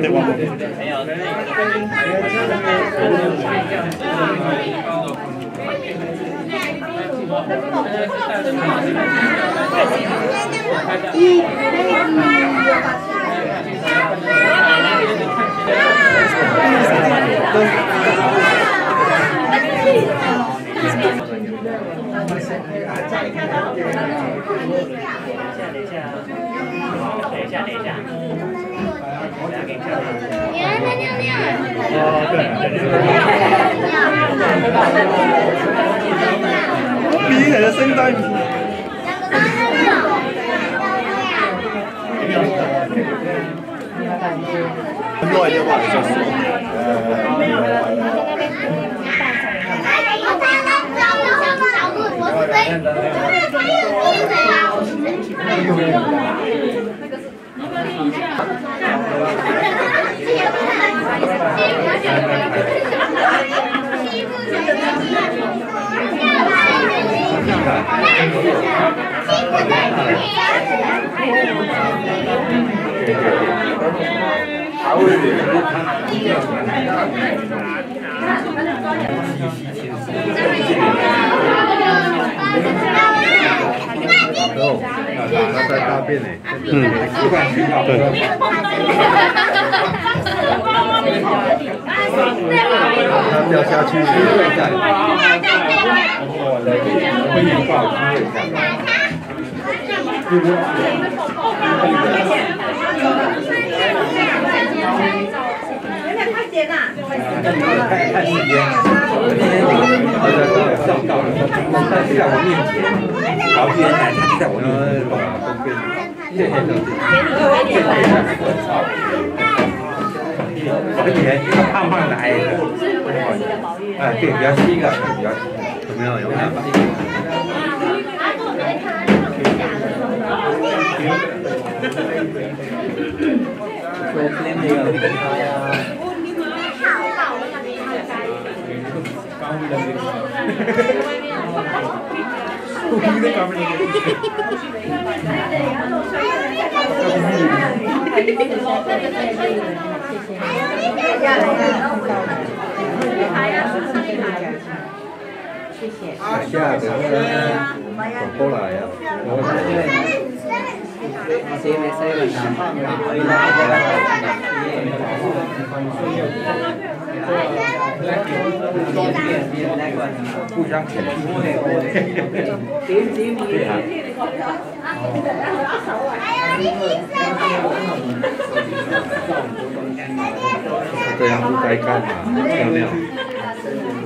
对吧？等一下，等一下。你还在尿尿？哦，对。比你的声带。耐的话就是。哦，在大便呢。嗯，对。他掉下去，会引爆，会引快点呐！看时间，我那天那个那个上到了，他就在我面前，然后原来他就在我面前，谢谢谢谢，谢谢。而且一个胖胖的矮的，哎，对，比较细一个，比较细。有没有？有没有？ 谢谢。下个走过来呀。谁没谁了？互相舔。对啊。这样不该干嘛？漂亮。为